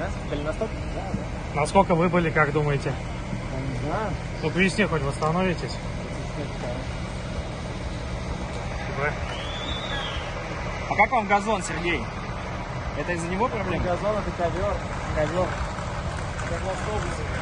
Да? Да, да. Насколько вы были, как думаете? Я не знаю. Ну, поясни, хоть восстановитесь. А как вам газон, Сергей? Это из-за него проблема? газон, это ковер. Ковер. Как.